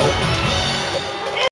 Oh!